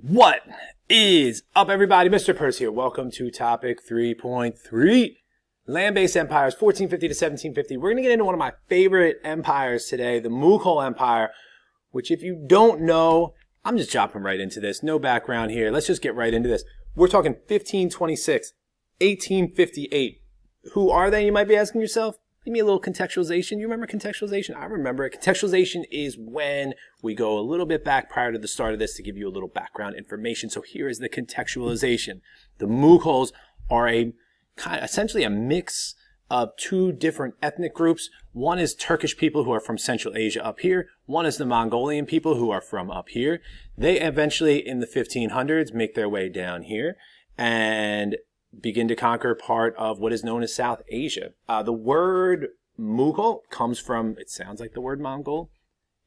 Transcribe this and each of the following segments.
What is up, everybody? Mr. Purse here. Welcome to topic 3.3 land based empires, 1450 to 1750. We're going to get into one of my favorite empires today, the Mughal Empire, which, if you don't know, I'm just jumping right into this. No background here. Let's just get right into this. We're talking 1526, 1858. Who are they, you might be asking yourself? Give me a little contextualization. You remember contextualization? I remember it. Contextualization is when we go a little bit back prior to the start of this to give you a little background information. So here is the contextualization. The Mughals are a kind essentially a mix of two different ethnic groups. One is Turkish people who are from Central Asia up here. One is the Mongolian people who are from up here. They eventually, in the 1500s, make their way down here. And begin to conquer part of what is known as South Asia. Uh, the word Mughal comes from, it sounds like the word Mongol.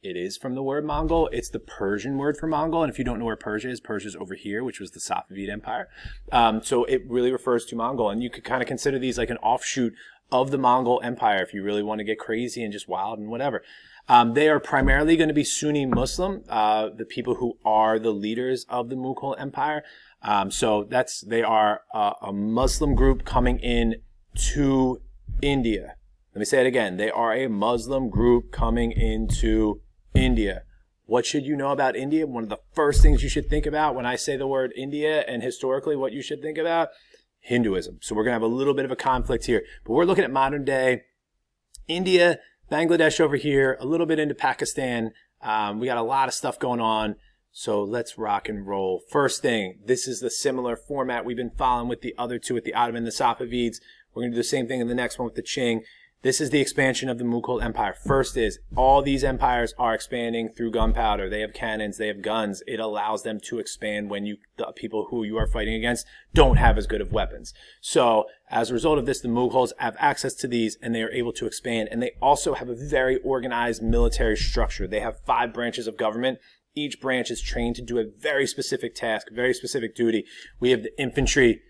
It is from the word Mongol. It's the Persian word for Mongol. And if you don't know where Persia is, Persia is over here, which was the Safavid Empire. Um, so it really refers to Mongol. And you could kind of consider these like an offshoot of the Mongol Empire if you really want to get crazy and just wild and whatever. Um, they are primarily going to be Sunni Muslim, uh, the people who are the leaders of the Mughal Empire. Um, so that's they are uh, a Muslim group coming in to India. Let me say it again. They are a Muslim group coming into India. What should you know about India? One of the first things you should think about when I say the word India and historically what you should think about Hinduism. So we're going to have a little bit of a conflict here, but we're looking at modern day India, Bangladesh over here, a little bit into Pakistan. Um, we got a lot of stuff going on. So let's rock and roll. First thing, this is the similar format we've been following with the other two, with the Ottoman the Safavids. We're going to do the same thing in the next one with the Qing. This is the expansion of the Mughal Empire. First is all these empires are expanding through gunpowder. They have cannons, they have guns. It allows them to expand when you, the people who you are fighting against don't have as good of weapons. So as a result of this, the Mughals have access to these and they are able to expand. And they also have a very organized military structure. They have five branches of government each branch is trained to do a very specific task, very specific duty. We have the infantry,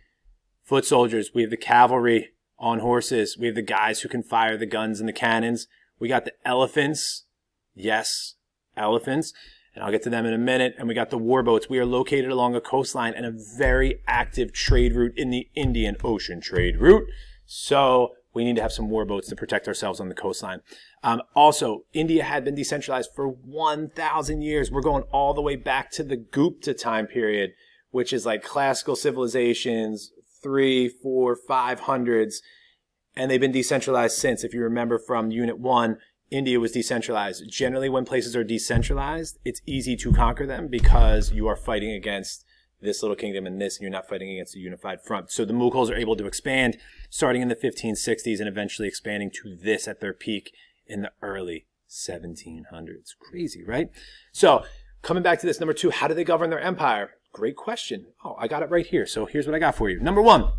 foot soldiers. We have the cavalry on horses. We have the guys who can fire the guns and the cannons. We got the elephants. Yes, elephants. And I'll get to them in a minute. And we got the warboats. We are located along a coastline and a very active trade route in the Indian Ocean trade route. So we need to have some warboats to protect ourselves on the coastline. Um, also, India had been decentralized for 1,000 years. We're going all the way back to the Gupta time period, which is like classical civilizations, three, four, five hundreds. And they've been decentralized since. If you remember from Unit 1, India was decentralized. Generally, when places are decentralized, it's easy to conquer them because you are fighting against this little kingdom and this, and you're not fighting against a unified front. So the Mughals are able to expand starting in the 1560s and eventually expanding to this at their peak in the early 1700s. Crazy, right? So coming back to this, number two, how do they govern their empire? Great question. Oh, I got it right here. So here's what I got for you. Number one,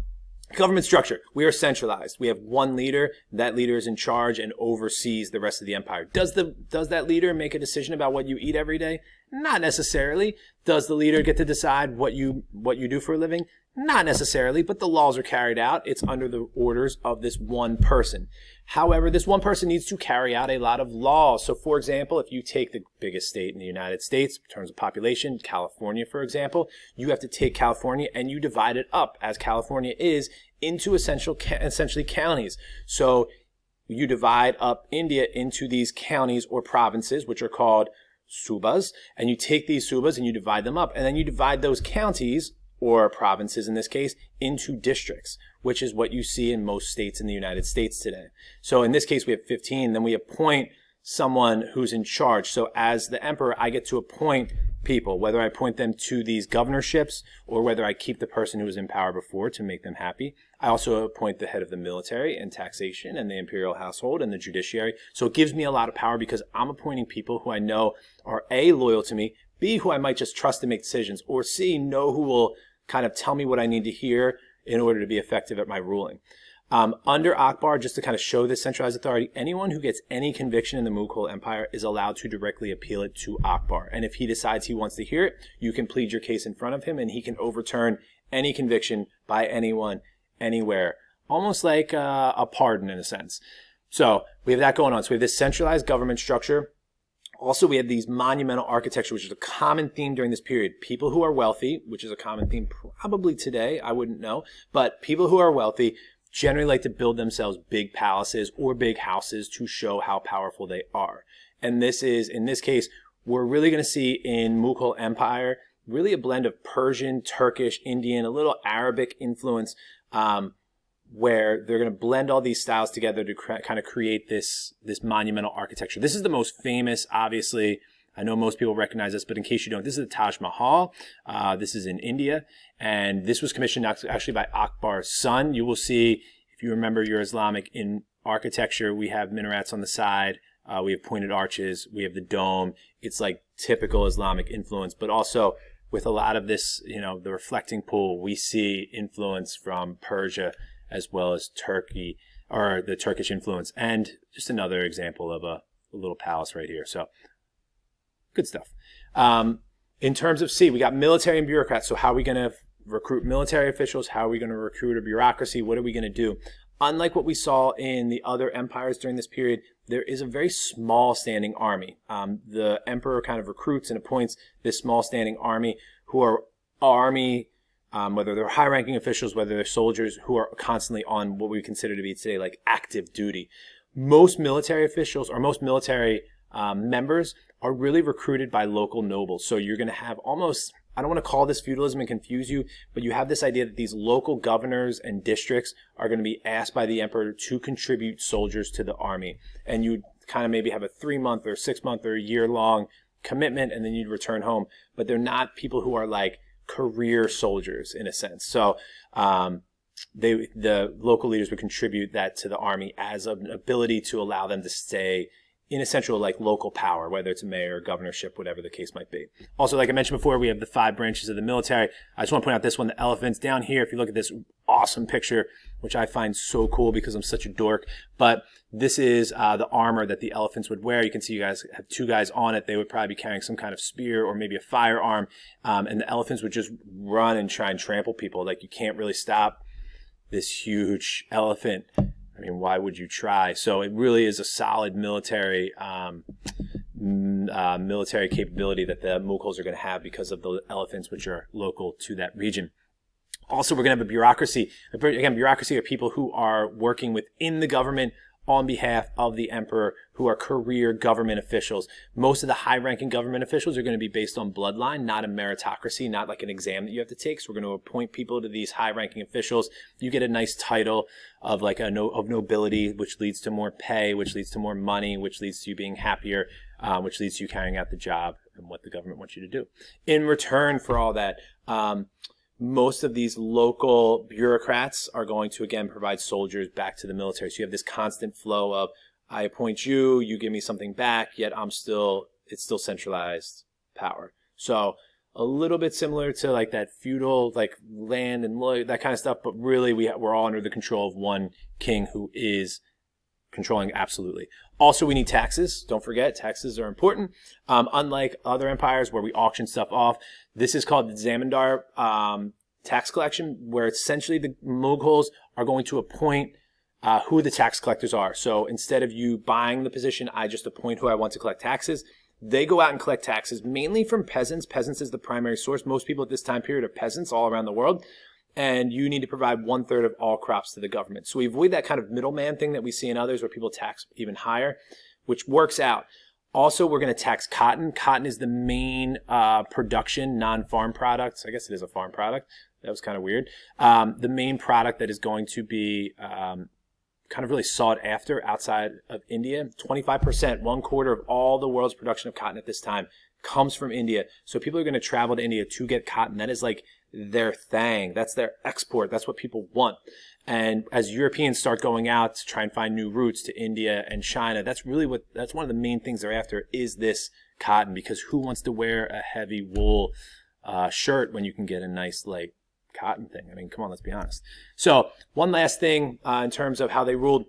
Government structure. We are centralized. We have one leader. That leader is in charge and oversees the rest of the empire. Does the does that leader make a decision about what you eat every day? Not necessarily. Does the leader get to decide what you what you do for a living? Not necessarily, but the laws are carried out. It's under the orders of this one person. However, this one person needs to carry out a lot of laws. So, for example, if you take the biggest state in the United States in terms of population, California, for example, you have to take California and you divide it up, as California is, into essential, essentially counties. So, you divide up India into these counties or provinces, which are called subas, and you take these subas and you divide them up, and then you divide those counties or provinces in this case, into districts, which is what you see in most states in the United States today. So in this case, we have 15. Then we appoint someone who's in charge. So as the emperor, I get to appoint people, whether I appoint them to these governorships or whether I keep the person who was in power before to make them happy. I also appoint the head of the military and taxation and the imperial household and the judiciary. So it gives me a lot of power because I'm appointing people who I know are A, loyal to me, B, who I might just trust to make decisions, or C, know who will kind of tell me what I need to hear in order to be effective at my ruling. Um, under Akbar, just to kind of show this centralized authority, anyone who gets any conviction in the Mughal Empire is allowed to directly appeal it to Akbar. And if he decides he wants to hear it, you can plead your case in front of him and he can overturn any conviction by anyone, anywhere. Almost like uh, a pardon in a sense. So we have that going on. So we have this centralized government structure Also, we have these monumental architecture, which is a common theme during this period. People who are wealthy, which is a common theme probably today, I wouldn't know, but people who are wealthy generally like to build themselves big palaces or big houses to show how powerful they are. And this is, in this case, we're really going to see in Mughal Empire really a blend of Persian, Turkish, Indian, a little Arabic influence, um, where they're going to blend all these styles together to kind of create this this monumental architecture. This is the most famous, obviously. I know most people recognize this, but in case you don't, this is the Taj Mahal. Uh, this is in India, and this was commissioned actually by Akbar's son. You will see, if you remember your Islamic in architecture, we have minarets on the side. Uh, we have pointed arches. We have the dome. It's like typical Islamic influence, but also with a lot of this, you know, the reflecting pool, we see influence from Persia as well as Turkey or the Turkish influence. And just another example of a, a little palace right here. So good stuff. Um, in terms of C, we got military and bureaucrats. So how are we going to recruit military officials? How are we going to recruit a bureaucracy? What are we going to do? Unlike what we saw in the other empires during this period, there is a very small standing army. Um, the emperor kind of recruits and appoints this small standing army who are army um, whether they're high ranking officials, whether they're soldiers who are constantly on what we consider to be today like active duty. Most military officials or most military um, members are really recruited by local nobles. So you're going to have almost, I don't want to call this feudalism and confuse you, but you have this idea that these local governors and districts are going to be asked by the emperor to contribute soldiers to the army. And you kind of maybe have a three month or six month or a year long commitment and then you'd return home. But they're not people who are like, career soldiers in a sense. So um, they the local leaders would contribute that to the army as an ability to allow them to stay in essential like local power, whether it's a mayor, or governorship, whatever the case might be. Also, like I mentioned before, we have the five branches of the military. I just want to point out this one, the elephants down here. If you look at this awesome picture, which I find so cool because I'm such a dork, but this is uh, the armor that the elephants would wear. You can see you guys have two guys on it. They would probably be carrying some kind of spear or maybe a firearm, um, and the elephants would just run and try and trample people. Like you can't really stop this huge elephant I mean, why would you try? So it really is a solid military um, uh, military capability that the Mughals are going to have because of the elephants, which are local to that region. Also, we're going to have a bureaucracy. Again, bureaucracy are people who are working within the government on behalf of the emperor who are career government officials. Most of the high ranking government officials are going to be based on bloodline, not a meritocracy, not like an exam that you have to take. So we're going to appoint people to these high ranking officials. You get a nice title of like a no, of nobility, which leads to more pay, which leads to more money, which leads to you being happier, uh, which leads to you carrying out the job and what the government wants you to do. In return for all that, um, most of these local bureaucrats are going to again provide soldiers back to the military. So you have this constant flow of I appoint you, you give me something back, yet I'm still it's still centralized power. So a little bit similar to like that feudal like land and that kind of stuff, but really we we're all under the control of one king who is controlling absolutely. Also, we need taxes. Don't forget, taxes are important. Um, unlike other empires where we auction stuff off, this is called the Zamindar um, tax collection, where essentially the Mughals are going to appoint uh, who the tax collectors are. So instead of you buying the position, I just appoint who I want to collect taxes. They go out and collect taxes mainly from peasants. Peasants is the primary source. Most people at this time period are peasants all around the world and you need to provide one third of all crops to the government. So we avoid that kind of middleman thing that we see in others where people tax even higher, which works out. Also, we're going to tax cotton. Cotton is the main uh, production non-farm product. I guess it is a farm product. That was kind of weird. Um, the main product that is going to be um, kind of really sought after outside of India. 25%, one quarter of all the world's production of cotton at this time comes from India. So people are going to travel to India to get cotton. That is like their thing. That's their export. That's what people want. And as Europeans start going out to try and find new routes to India and China, that's really what, that's one of the main things they're after is this cotton because who wants to wear a heavy wool uh, shirt when you can get a nice like cotton thing? I mean, come on, let's be honest. So one last thing uh, in terms of how they ruled.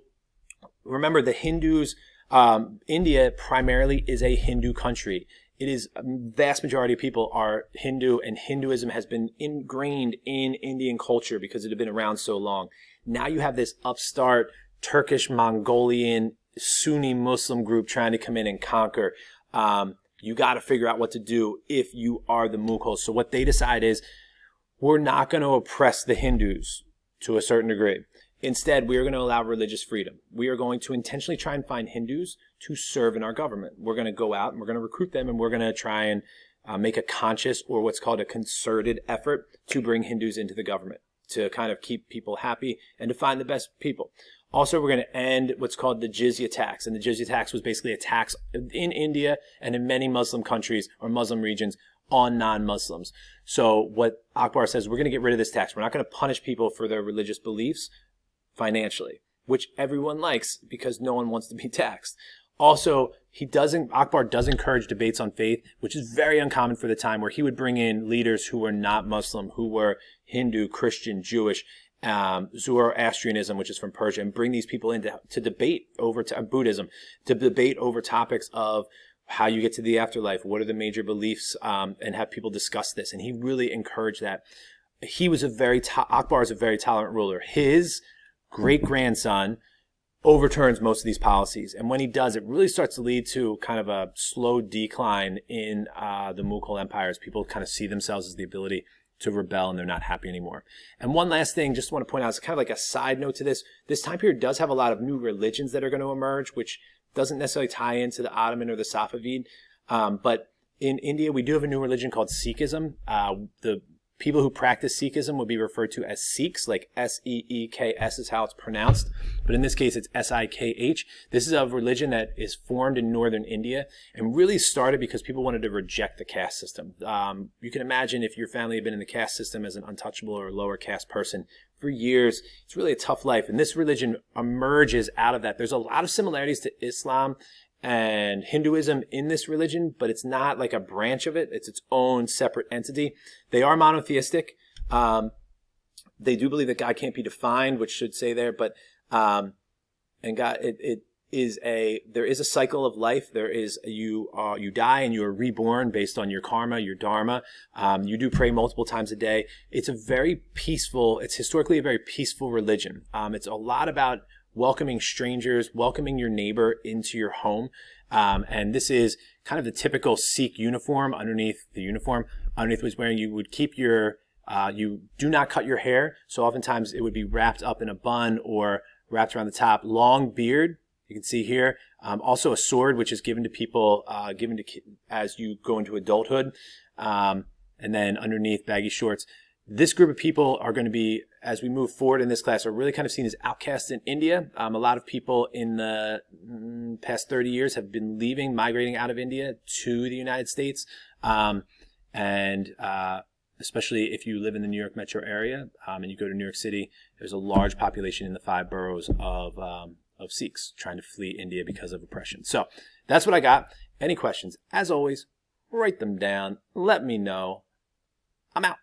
Remember the Hindus, um, India primarily is a Hindu country it is a vast majority of people are Hindu and Hinduism has been ingrained in Indian culture because it had been around so long. Now you have this upstart Turkish Mongolian Sunni Muslim group trying to come in and conquer. um, you got to figure out what to do if you are the Mughals. So what they decide is we're not going to oppress the Hindus to a certain degree. Instead, we are going to allow religious freedom. We are going to intentionally try and find Hindus to serve in our government. We're going to go out and we're going to recruit them and we're going to try and uh, make a conscious or what's called a concerted effort to bring Hindus into the government to kind of keep people happy and to find the best people. Also, we're going to end what's called the jizya tax. And the jizya tax was basically a tax in India and in many Muslim countries or Muslim regions on non-Muslims. So what Akbar says, we're going to get rid of this tax. We're not going to punish people for their religious beliefs financially, which everyone likes because no one wants to be taxed. Also, he doesn't, Akbar does encourage debates on faith, which is very uncommon for the time where he would bring in leaders who were not Muslim, who were Hindu, Christian, Jewish, um, Zoroastrianism, which is from Persia, and bring these people in to, to debate over to, uh, Buddhism, to debate over topics of how you get to the afterlife, what are the major beliefs, um, and have people discuss this. And he really encouraged that. He was a very, to- Akbar is a very tolerant ruler. His great grandson overturns most of these policies. And when he does, it really starts to lead to kind of a slow decline in uh, the Mughal empires. People kind of see themselves as the ability to rebel and they're not happy anymore. And one last thing, just want to point out, it's kind of like a side note to this. This time period does have a lot of new religions that are going to emerge, which doesn't necessarily tie into the Ottoman or the Safavid. Um, but in India, we do have a new religion called Sikhism. Uh, the People who practice Sikhism would be referred to as Sikhs, like S-E-E-K-S is how it's pronounced. But in this case, it's S-I-K-H. This is a religion that is formed in northern India and really started because people wanted to reject the caste system. Um, you can imagine if your family had been in the caste system as an untouchable or lower caste person for years, it's really a tough life. And this religion emerges out of that. There's a lot of similarities to Islam and Hinduism in this religion, but it's not like a branch of it. It's its own separate entity. They are monotheistic. Um, they do believe that God can't be defined, which should say there, but um, and God, it, it is a there is a cycle of life. There is you are you die and you are reborn based on your karma, your dharma. Um, you do pray multiple times a day. It's a very peaceful. It's historically a very peaceful religion. Um, it's a lot about welcoming strangers, welcoming your neighbor into your home. Um, and this is kind of the typical Sikh uniform underneath the uniform. Underneath was wearing, you would keep your, uh, you do not cut your hair. So oftentimes it would be wrapped up in a bun or wrapped around the top. Long beard, you can see here. Um, also a sword, which is given to people, uh, given to as you go into adulthood. Um, and then underneath baggy shorts. This group of people are going to be, as we move forward in this class, are really kind of seen as outcasts in India. Um, a lot of people in the mm, past 30 years have been leaving, migrating out of India to the United States. Um, and uh, especially if you live in the New York metro area um, and you go to New York City, there's a large population in the five boroughs of, um, of Sikhs trying to flee India because of oppression. So that's what I got. Any questions? As always, write them down. Let me know. I'm out.